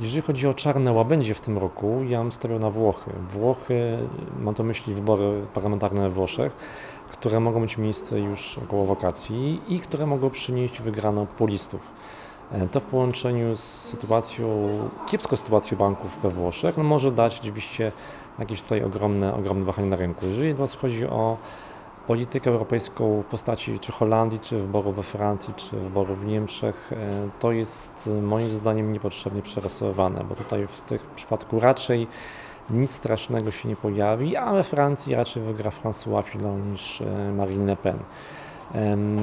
Jeżeli chodzi o czarne łabędzie w tym roku, ja bym stawiał na Włochy. Włochy, mam to myśli wybory parlamentarne we Włoszech, które mogą mieć miejsce już około wakacji i które mogą przynieść wygraną populistów. E, to w połączeniu z sytuacją, kiepską sytuacją banków we Włoszech, no może dać oczywiście jakieś tutaj ogromne, ogromne wahania na rynku. Jeżeli natomiast chodzi o politykę europejską w postaci czy Holandii, czy wyborów we Francji, czy wyborów w Niemczech, e, to jest moim zdaniem niepotrzebnie przerasowane, bo tutaj w tym przypadku raczej nic strasznego się nie pojawi, ale Francji raczej wygra François Fillon niż e, Marine Le Pen.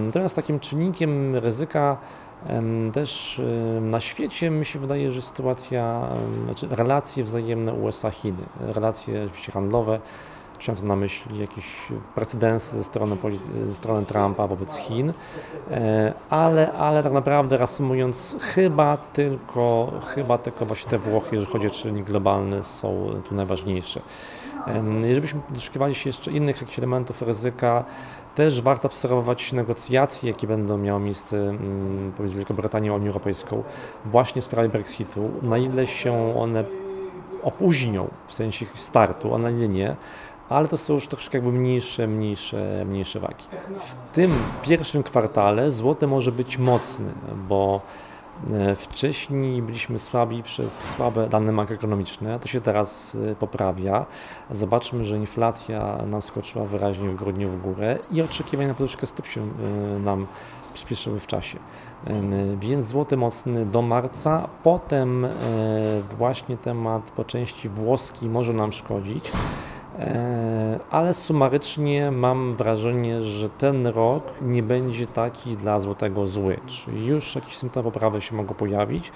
Natomiast takim czynnikiem ryzyka też na świecie mi się wydaje, że sytuacja, znaczy relacje wzajemne USA-Chiny, relacje handlowe, Chciałem tu na myśli jakiś precedens ze strony, ze strony Trumpa wobec Chin, e, ale, ale tak naprawdę reasumując, chyba tylko, chyba tylko właśnie te Włochy, jeżeli chodzi o czynnik globalny, są tu najważniejsze. Jeżeli byśmy doszukiwali się jeszcze innych jakichś elementów ryzyka, też warto obserwować negocjacje, jakie będą miały miejsce mm, pomiędzy Wielką Brytanią a Unią Europejską właśnie w sprawie Brexitu, na ile się one opóźnią w sensie startu, a na ile nie ale to są już troszkę jakby mniejsze, mniejsze, mniejsze wagi. W tym pierwszym kwartale złoty może być mocny, bo e, Wcześniej byliśmy słabi przez słabe dane makroekonomiczne, to się teraz e, poprawia. Zobaczmy, że inflacja nam skoczyła wyraźnie w grudniu w górę i oczekiwania na podwyżkę stóp się e, nam przyspieszyły w czasie. Więc złoty mocny do marca, potem właśnie temat po części włoski może nam szkodzić. E, ale sumarycznie mam wrażenie, że ten rok nie będzie taki dla złotego zły. Czyli już jakieś symptomy poprawy się mogą pojawić,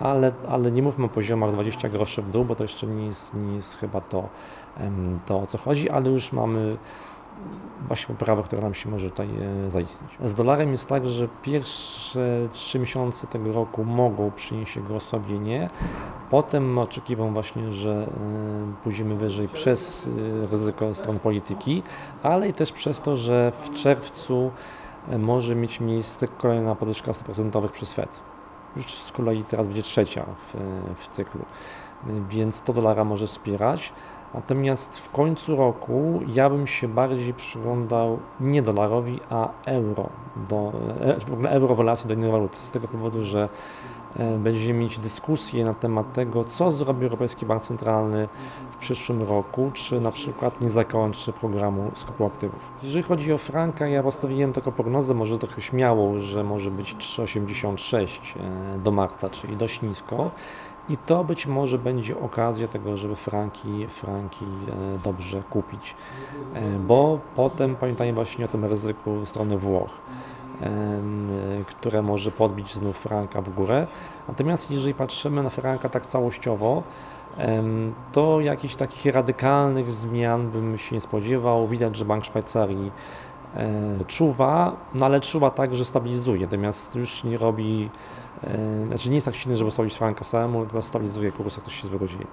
ale, ale nie mówmy o poziomach 20 groszy w dół, bo to jeszcze nie jest, nie jest chyba to, to o co chodzi, ale już mamy właśnie poprawę, która nam się może tutaj e, zaistnieć. Z dolarem jest tak, że pierwsze trzy miesiące tego roku mogą przynieść jego osłabienie. Potem oczekiwam właśnie, że e, pójdziemy wyżej przez e, ryzyko stron polityki, ale i też przez to, że w czerwcu może mieć miejsce kolejna podwyżka stóp procentowych przez Fed. Już z kolei teraz będzie trzecia w, w cyklu, więc to dolara może wspierać. Natomiast w końcu roku ja bym się bardziej przyglądał nie dolarowi, a euro, do, e, w ogóle euro w relacji do innych walut. Z tego powodu, że e, będziemy mieć dyskusję na temat tego, co zrobi Europejski Bank Centralny w przyszłym roku, czy na przykład nie zakończy programu skupu aktywów. Jeżeli chodzi o franka, ja postawiłem taką prognozę, może trochę śmiałą, że może być 3,86 e, do marca, czyli dość nisko. I to być może będzie okazja tego, żeby franki, franki e, dobrze kupić, e, bo potem pamiętajmy właśnie o tym ryzyku strony Włoch, e, które może podbić znów franka w górę. Natomiast jeżeli patrzymy na franka tak całościowo, to jakichś takich radykalnych zmian bym się nie spodziewał. Widać, że Bank Szwajcarii czuwa, no ale czuwa tak, że stabilizuje, natomiast już nie robi, znaczy nie jest tak silny, żeby stawić franka samemu, natomiast stabilizuje kurs, jak to się złego dzieje.